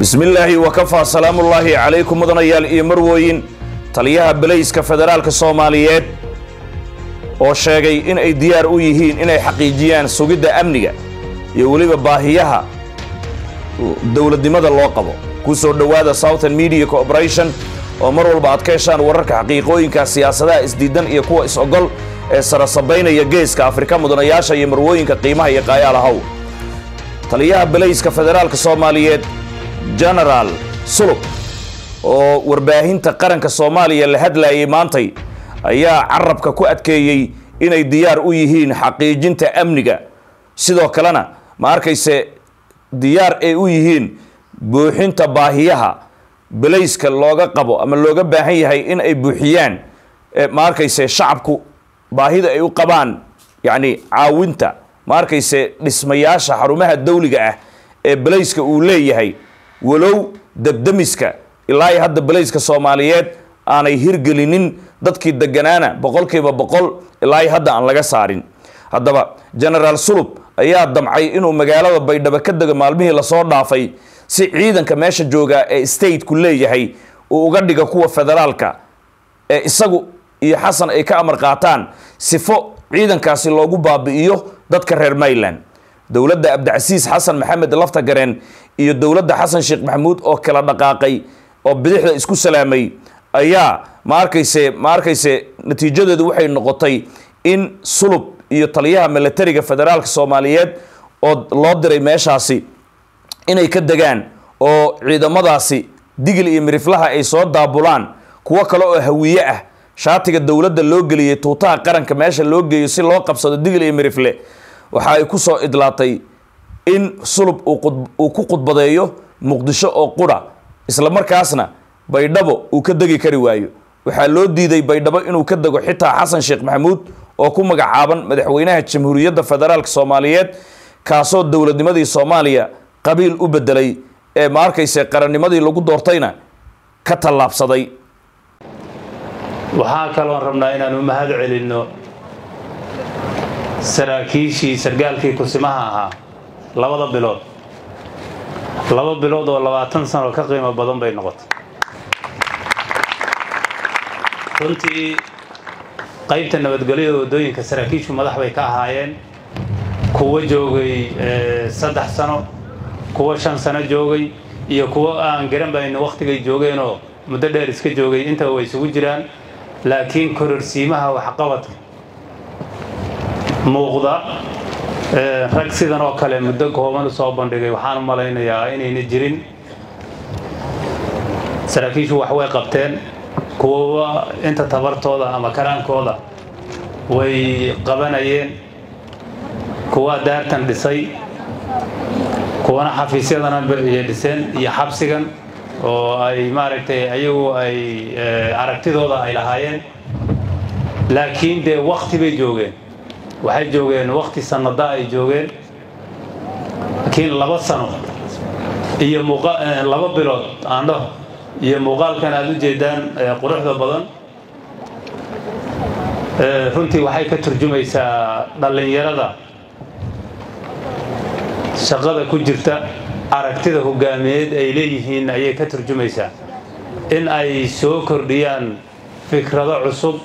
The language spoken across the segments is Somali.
bismillaahi wakafaa salaamullaahi calaykum mudanayaal iyo marwooyin. Taliyaha belayska federaalka soomaaliyeed oo sheegay in ay diyaar u yihiin inay xaqiijiyaan sugidda amniga iyo weliba baahiyaha dowladnimada loo qabo. Ku soo dhowaada southern media corporation oo mar walba aad ka heshaan wararka xaqiiqooyinka siyaasadaha isdiidan iyo kuwa is-ogol ee sarasabaynaya geeska afrika mudanayaasha iyo marwooyinka qiimaha iyo qaayaalahow taliyaha belayska federaalka soomaaliyeed genaraal sulub oo warbaahinta qaranka soomaaliya la hadlayay maantay ayaa carabka ku adkeeyey inay diyaar u yihiin xaqiijinta amniga. Sidoo kalena ma arkayse diyaar ay u yihiin buuxinta baahiyaha belayska looga qabo ama looga baahan yahay in ay buuxiyaan ma arkayse shacabku baahida ay u qabaan yacni caawinta ma arkayse dhismayaasha xarumaha dawliga ah ee belayska uu leeyahay walow debdemiska ilaa iyo hadda belayska soomaaliyeed aanay hirgelinin dadkii deganaana boqolkiiba boqol ilaa iyo hadda aan laga saarin. Haddaba genaraal sulub ayaa damcay inuu magaalada baydhabo ka dego maalmihii la soo dhaafay si ciidanka meesha jooga ee stateku leeyahay uu uga dhiga kuwa federaalka ee isagu iyo xasan ay ka amar qaataan sifo ciidankaasi loogu baabi'iyo dadka reer mayland dowladda abdicasiis xasan maxamed lafta gareen iyo dowladda xasan sheekh maxamuud oo kala dhaqaaqay oo bidixda isku salaamay ayaa ma arkayse ma arkayse natiijadeedu waxay noqotay in sulub iyo taliyaha milatariga federaalka soomaaliyeed oo loo diray meeshaasi inay ka degaan oo ciidamadaasi digil iyo miriflaha ay soo daabulaan kuwo kale oo hawiye ah. Shaatiga dowladda loo geliyey tuutaha qaranka meesha loo geeyo si loo qabsado digil iyo mirifle waxa ay ku soo idlaatay in sulub uu ku khudbadeeyo muqdisho oo qudha isla markaasna baydhabo uu ka degi kari waayo. Waxaa loo diiday baydhabo inuu ka dego xitaa xasan sheekh maxamuud oo ku magacaaban madaxweynaha jamhuuriyadda federaalk soomaaliyeed kaasoo dowladnimadii soomaaliya qabiil u bedelay ee ma arkayse qarannimadii lagu doortayna ka tallaabsaday. Waxaa kaloon rabnaa inaan u mahad celinno saraakiishii sargaalkii kusimaha ahaa labada bilood. Laba bilood oo labaatan sano ka qiimo badan bay noqotay. Runtii qaybta nabadgelyada waddooyinka saraakiishu madax bay ka ahaayeen. Kuwo joogay saddex sano kuwo shan sano joogay iyo kuwo aan garan bayno wakhtigay joogeenoo muddo dheer iska joogay. Intaba way isugu jiraan laakiin kororsiimaha waxqabadka muuqda rag sidan oo kale muddo kooban u soo bandhigay waxaan u malaynayaa inayna jirin. Saraakiishu wax way qabteen. Kuwaba inta tabartooda ama karaankooda way qabanayeen. Kuwa daartan dhisay kuwana xafiisyadana ayay dhiseen iyo xabsigan oo ay maaragtay ayagu ay aragtidooda ay lahaayeen. Laakiin dee wakti bay joogeen waxay joogeen wakti sanada ay joogeen laakiin laba sano iyo laba bilood aandhaho iyo muuqaalkan aada u jeedaan quruxda badan. Runtii waxay ka turjumaysaa dhallinyarada. Shaqada ku jirta aragtida hogaamiyeed ay leeyihiin ayay ka turjumaysaa. In ay soo kordhiyaan fikrado cusub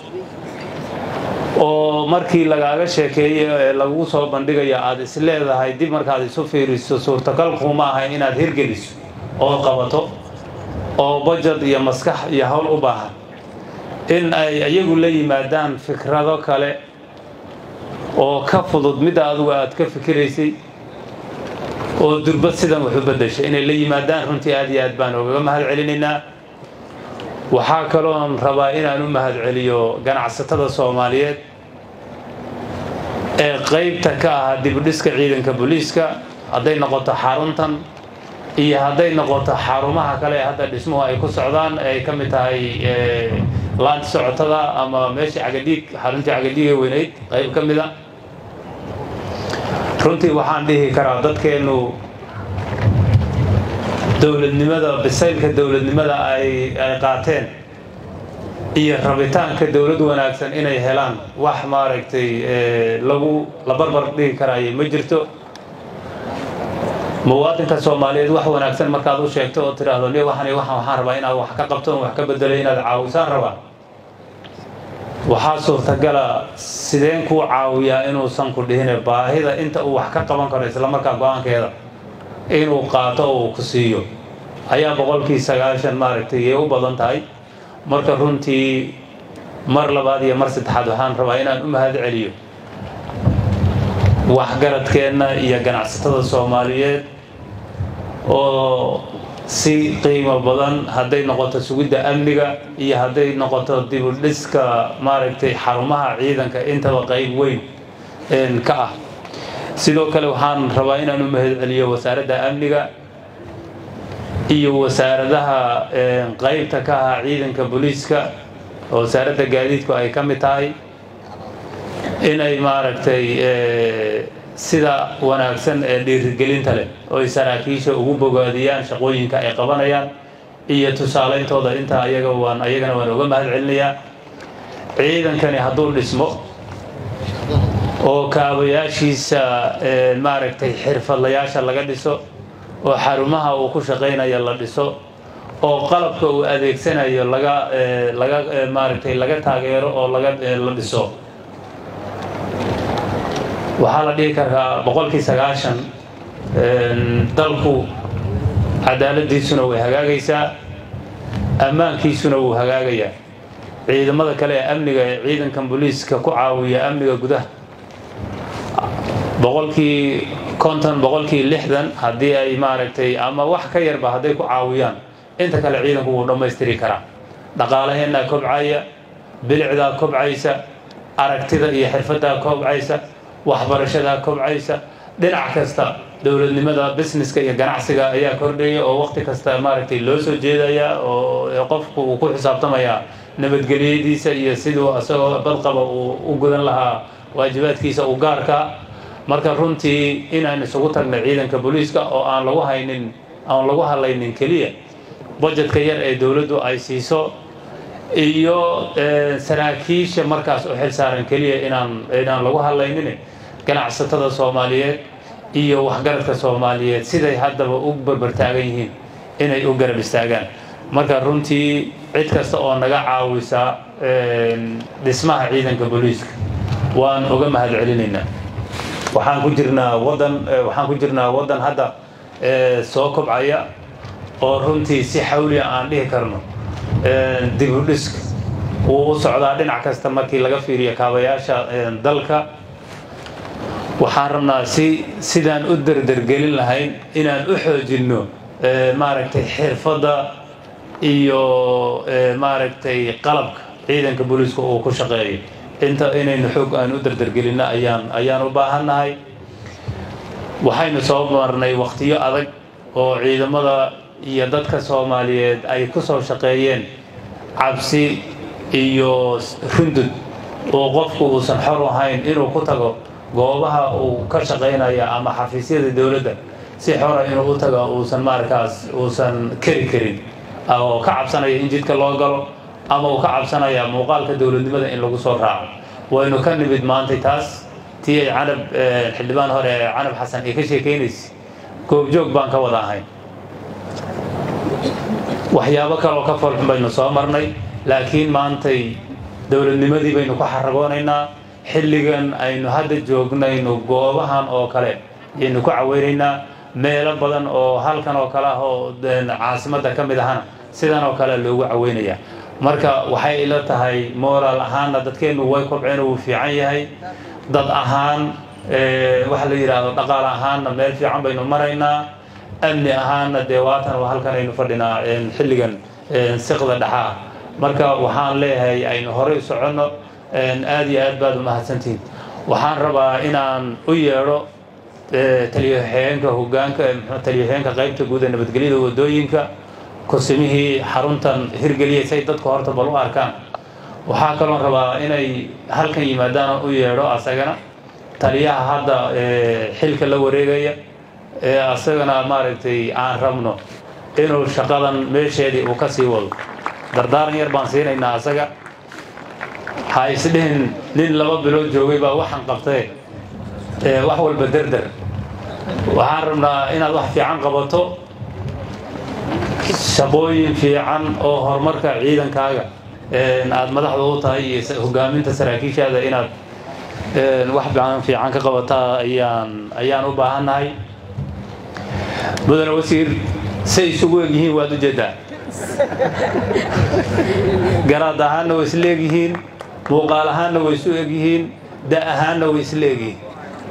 oo markii lagaaga sheekeeyo ee lagu soo bandhigayo aada is leedahay dib markaad isu fiiriso suurtagal kuma aha inaad hirgeliso oo qabato oo bajad iyo maskax iyo howl u baahan. In ay iyagu la yimaadaan fikrado kale oo ka fudud midda adugu aad ka fikiraysay oo durbad sidan wax u beddeshay. Inay la yimaadaan runtii aad iyo aad baan ogaga mahad celinaynaa waxaa kaloon rabaa inaan u mahad celiyo ganacsatada soomaaliyeed ee qaybta ka ahaa dibudhiska ciidanka booliiska hadday noqoto xaruntan iyo hadday noqoto xarumaha kale ee hadda dhismuhu ay ku socdaan ay ka mid tahay laanta socotada ama meeshii cagadhiig xaruntii cagadhiiga weynayd qayb ka mida runtii waxaan dhihi karaa dadkeennu dowladnimada bisaylka dowladnimada ay qaateen iyo rabitaanka dowlad wanaagsan inay helaan wax maaragtay lagu la barbar dhigi karaayo ma jirto? Muwaadinka soomaaliyeed wax wanaagsan markaad u sheegto oo tidhaahdo ni waxani waxaan waxaan rabaa inaad wax ka qabto wax ka bedelo inaad caawisaan rabaa. Waxaa suurtagala sideen kuu caawiyaa inuusan ku dhihine baahida inta uu wax ka qaban karo islamarkaa go'aankeeda. Inuu qaato oo uu ku siiyo. Ayaa boqolkii sagaashan maaragtay yay u badan tahay marka runtii mar labaad iyo mar saddexaad waxaan rabaa inaan u mahad celiyo waxgaradkeenna iyo ganacsatada soomaaliyeed oo si qiimo badan hadday noqoto sugidda amniga iyo hadday noqoto dibudhiska maaragtay xarumaha ciidanka intaba qayb weyn ka ah. Sidoo kale waxaan rabaa inaan u mahad celiyo wasaaradda amniga iyo wasaaradaha qaybta ka ah ciidanka booliiska oo wasaaradda gaadiidku ay ka mid tahay inay maaragtay sida wanaagsan ee dhiirigelinta leh oo ay saraakiisha ugu bogaadiyaan shaqooyinka ay qabanayaan iyo tusaaleyntooda intaa ayaga waan ayagana waan uga mahad celinayaa. Ciidankani hadduu dhismo oo kaabayaashiisa maaragtay xirfadlayaasha laga dhiso oo xarumaha uu ku shaqaynaya la dhiso oo qalabka uu adeegsanayo laga laga maaragtay laga taageero oo laga la dhiso. Waxaa la dhihi karaa boqolkii sagaashan dalku cadaaladiisuna way hagaagaysaa ammaankiisuna wuu hagaagayaa. Ciidamada kale ee amniga ee ciidankan booliiska ku caawiya amniga gudaha boqolkii konton boqolkii lixdan haddii ay maaragtay ama wax ka yarba hadday ku caawiyaan inta kale ciidanku wuu dhammaystiri karaa. Dhaqaalaheennaa kobcaya bilicdaa kobcaysa aragtida iyo xirfaddaa kobcaysa waxbarashadaa kobcaysa dhinac kasta dowladnimada businesska iyo ganacsiga ayaa kordhaya oo waqti kasta maaragtay loo soo jeedaya oo qofku uu ku xisaabtamayaa nabadgelyadiisa iyo siduu isagoo badqaba uu u gudan lahaa waajibaadkiisa u gaarka marka runtii inaan isugu tagnay ciidanka booliiska oo aan lagu haynin aan lagu hadlaynin keliya budgetka yar ee dowladdu ay siiso iyo saraakiisha markaas u xil saaran keliya inaan inaan lagu hadlaynin ganacsatada soomaaliyeed iyo waxgaradka soomaaliyeed siday haddaba u barbartaagan yihiin inay u garab istaagaan. Marka runtii cid kasta oo naga caawisa dhismaha ciidanka booliiska waan uga mahad celinaynaa waxaan ku jirnaa wadan waxaan ku jirnaa waddan hadda soo kobcaya oo runtii si xawliya aan dhihi karno. Dibudhiska wuu u socdaa dhinac kasta markii laga fiiriyo kaabayaasha dalka. Waxaan rabnaa si sidaan u derdergelin lahayn inaan u xoojinno maaragtay xirfadda iyo maaragtay qalabka ciidanka booliiska uu ku shaqeeyo inta inaynu xoog aan u derdergelinno ayaan ayaan u baahannahay. Waxaynu soo marnay wakhtiyo adag oo ciidamada iyo dadka soomaaliyeed ay ku soo shaqeeyeen cabsi iyo rundud oo qofku uusan xor ahayn inuu ku tago goobaha uu ka shaqaynaya ama xafiisyada dowladda. Si xora inuu u tago uusan markaas uusan keri karin oo ka cabsanaya in jidka loo galo ama uu ka cabsanaya muuqaalka dowladnimada in lagu soo raaco. Waynu ka nimid maantay taas. Tii ay canab xildhibaan hore canab xasan ay ka sheekaynaysa goobjoog baan ka wada ahayn waxyaabo kaleoo ka foolxun baynu soo marnay. Laakiin maantay dowladnimadii baynu ku xaragoonaynaa. Xilligan aynu hadda joognayno goobahan oo kale ayaynu ku caweynaynaa. Meelo badan oo halkan oo kale ah oo caasimadda ka mid ahana sidan oo kale loogu caweynayaa marka waxay ila tahay moraal ahaanna dadkeennu way kobceen wuu fiican yahay. Dad ahaan waxa la yidhaahdo dhaqaal ahaanna meel fiican baynu maraynaa amni ahaanna dee waatan halkan aynu fadhinaa xilligan siqda dhexaa marka waxaan leeyahay aynu horey soconno aad iyo aad baad u mahadsantihiin waxaan rabaa inaan u yeedho taliyaxeenka hogaanka taliyaxeenka qaybta guud ee nabadgelyada waddooyinka kursimihii xaruntan hirgeliyay say dadka horta bal u arkaan. Waxaa kaloon rabaa inay halkan yimaadaan u yeedho asagana. Taliyaha hadda xilka la wareegaya ee asagana maaragtay aan rabno inuu shaqadan meesheedii uu ka sii wado. Dardaaran yar baan siinaynaa asaga. Ha isdhihin nin laba bilood joogay baa waxaan qabtee wax walba derder. Waxaan rabnaa inaad wax fiican qabato shaqooyin fiican oo horumarka ciidankaaga. Aad madaxda u tahay iyo hogaaminta saraakiishaada inaad wax fiican ka qabataa ayaan ayaan u baahannahay. Mudane wasiir say isugu egyihiin waad u jeedaa garaad ahaanna way isla egyihiin muuqaal ahaanna way isu egyihiin da ahaanna way isla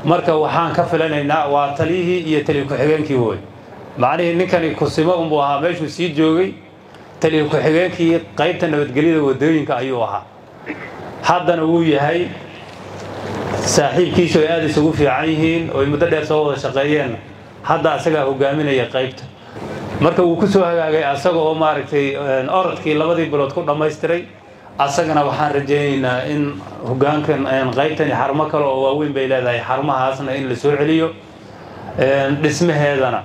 marka waxaan ka filanaynaa waa taliyihii iyo taliya ku-xigeenkii woy macnihii ninkani kusimo unbuu ahaa. Meeshuu sii joogay taliya ku-xigeenkii qaybta nabadgelyada waddooyinka ayuu ahaa. Haddana wuu yahay saaxiibkiisu ay aada isugu fiican yihiin oo ay muddo dheer soo wada shaqeeyeen. Hadda asagaa hogaaminaya qaybta. Marka wuu ku soo hagaagay asaga oo maaragtay orodkii labadii bilood ku dhammaystiray asagana waxaan rajaynaynaa in hogaankan qaybtani xarumo kale oo waaweyn bay leedahay xarumahaasna in la soo celiyo dhismaheedana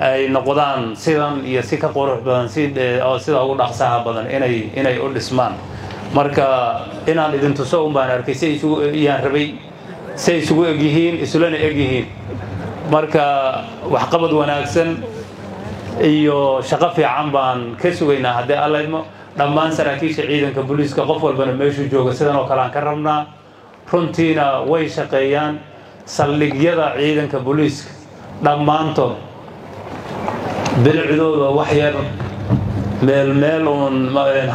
ay noqdaan sidan iyo si ka qurux badan sida ugu dhaqsaha badan inay u dhismaan. Marka inaan idin tuso un baan arkay si isugu yaan rabay say isugu egyihiin isulana egyihiin marka waxqabad wanaagsan iyo shaqo fiican baan ka sugaynaa haddii alla idmo dhammaan saraakiisha ciidanka booliiska qof walbana meeshuu jooga sidan oo kale aan ka rabnaa. Runtiina way shaqeeyaan saldhigyada ciidanka booliiska dhammaantood bilicdooda wax yar meel meel uun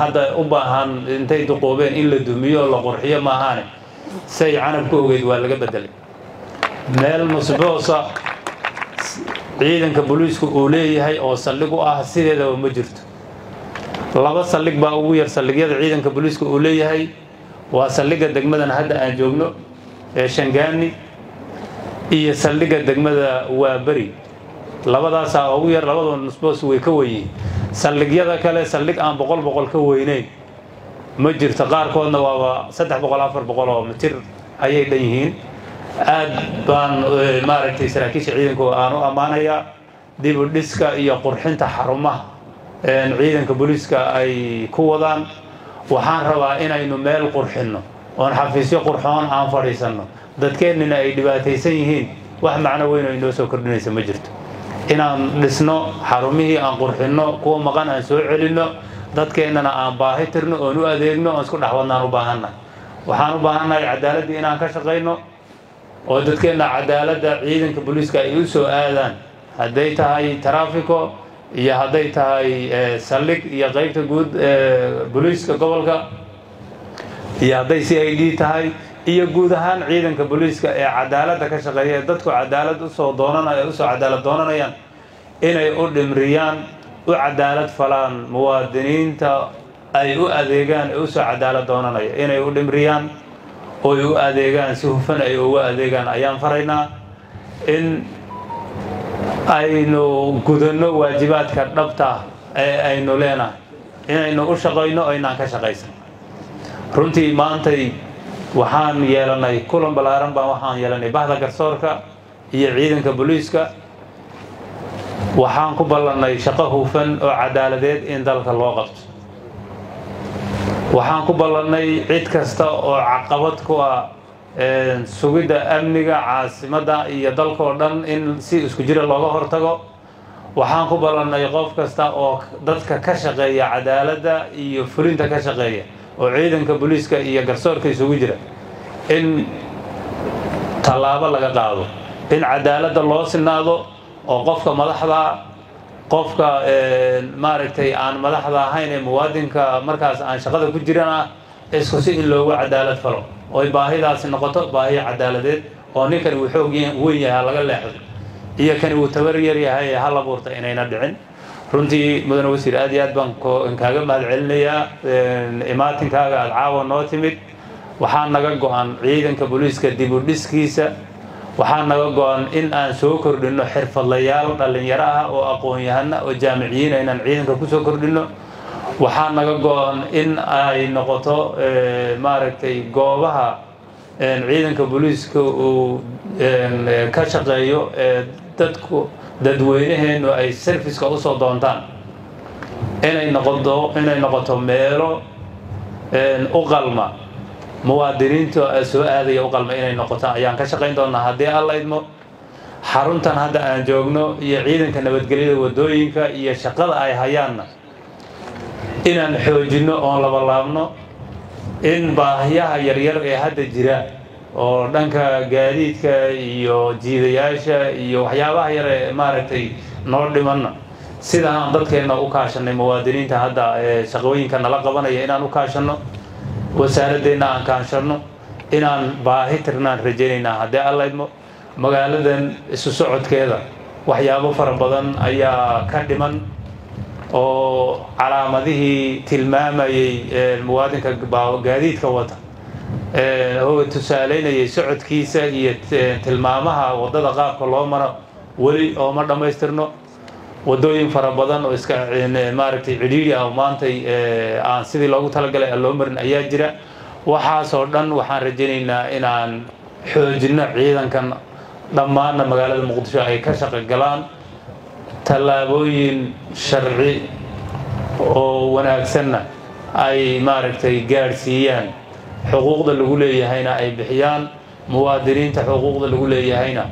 hadda u baahan intay duqoobeen in la dumiyo oo la qurxiyo maahaane say canab ku ogeyd waa laga bedelay meel musboosa ciidanka booliisku uu leeyahay oo saldhig u ah sideedaba ma jirto. Laba saldhig baa ugu yar saldhigyada ciidanka booliiska uu leeyahay. Waa saldhigga degmadan hadda aan joogno ee shangaani iyo saldhigga degmada waaberi labadaasaa ugu yar labadoo nusboos way ka weyiin saldhigyada kale saldhig aan boqol boqol ka weyneyn ma jirto qaarkoodna waaba saddex boqol afar boqol oo mitir ayay dhan yihiin. Aad baan maaragtay saraakiisha ciidanku aan u ammaanayaa dib u dhiska iyo qurxinta xarumaha ciidanka booliiska ay ku wadaan. Waxaan rabaa inaynu meel qurxinno oon xafiisyo qurxoon aan fadhiisanno. Dadkeennina ay dhibaataysan yihiin. Wax macno weyn oo inoo soo kordhinaysa ma jirto inaan dhisno xarumihii aan qurxinno kuwa maqan aan soo celinno dadkeennana aan baahi tirno oon u adeegno oon isku dhexwadnaan u baahannahay waxaan u baahannahay cadaaladii inaan ka shaqayno oo dadkeenna cadaaladda ciidanka booliiska ay u soo aadaan. Hadday tahay taraafiko iyo hadday tahay saldhig iyo qaybta guud booliiska gobolka iyo hadday c i d tahay iyo guud ahaan ciidanka booliiska ee cadaaladda ka shaqeeya ee dadku cadaalad u soo doonanaya u soo cadaalad doonanayaan inay u dhimriyaan u cadaalad falaan. Muwaadiniinta ay u adeegaan ee u soo cadaalad doonanaya inay u dhimriyaan oo ay u adeegaan si hufan ay uga adeegaan. Ayaan faraynaa in aynu gudanno waajibaadka dhabta ee aynu leenahay. Inaynu u shaqayno aynaan ka shaqaysan. Runtii maantay waxaan yeelanay kulan ballaaran baan waxaan yeelanay bahda garsoorka iyo ciidanka booliiska waxaan ku ballannay shaqo hufan oo cadaaladeed in dalka loo qabto. Waxaan ku ballannay cid kasta oo caqabad ku ah sugidda amniga caasimadda iyo dalka oo dhan in si isku jira looga hortago. Waxaan ku ballannay qof kasta oo dadka ka shaqeeya cadaaladda iyo fulinta ka shaqeeya oo ciidanka booliiska iyo garsoorka isugu jira in tallaabo laga qaado in cadaaladda loo sinaado oo qofka madaxda qofka maaragtay aan madaxda ahayn ee muwaadinka markaas aan shaqada ku jiran ah isku si in loogu cadaalad falo. Oy baahidaasi noqoto baahi cadaaladeed oo ninkani uu xoog weyn yahay laga leexdo iyo kani uu tabar yar yahay hal abuurta inayna dhicin runtii mudane wasiir aad iyo aad baan kaaga mahad celinayaa imaatinkaaga aada caawa noo timid. Waxaa naga go-an ciidanka booliiska dib u dhiskiisa. Waxaa naga go-an in aan soo kordhinno xirfadlayaal dhallinyaro ah oo aqoon-yahana oo jaamiciyiin inaan ciidanka ku soo kordhinno. Waxaa naga go-an in ay noqoto maaragtay goobaha ciidanka booliiska uu ka shaqeeyo ee dadku dadweynaheenu ay serviska u soo doontaan. Inay noqoto inay noqoto meelo u qalma. Muwaadiniinta soo aadaya u qalma inay noqoto. Ayaan ka shaqayn doonaa haddii alla idmo xaruntan hadda aan joogno iyo ciidanka nabadgelyada waddooyinka iyo shaqada ay hayaanna. Inaan xoojinno oon labalaabno. In baahiyaha yaryar ee hadda jira oo dhanka gaadiidka iyo jiidayaasha iyo waxyaabaha yar ee maaragtay noo dhimanna sida aan dadkeenna u kaashanay muwaadiniinta hadda shaqooyinka nala qabanaya inaan u kaashanno. Wasaaradeenna aan kaashanno. Inaan baahi tirnaan rajaynaynaa haddii alla magaaladan isu socodkeeda waxyaabo fara badan ayaa ka dhiman oo calaamadihii tilmaamayey muwaadinka gaadiidka wata tusaalaynayay socodkiisa iyo tilmaamaha waddada qaabka loo maro weli ooma dhammaystirno. Waddooyin fara badan oo iska maaragtay cidhiidhi ah maantay aan sidii loogu talagalay aan loo marin ayaa jira. Waxaasoo dhan waxaan rajaynaynaa inaan xoojinno ciidankan dhammaanna magaalada muqdisho ay ka shaqo galaan. Tallaabooyin sharci oo wanaagsanna ay maaragtay gaadhsiiyaan xuquuqda lagu leeyahayna ay bixiyaan muwaadiniinta xuquuqda lagu leeyahayna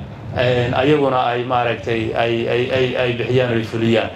ayaguna ay maaragtay ay ay ay bixiyaan oy fuliyaan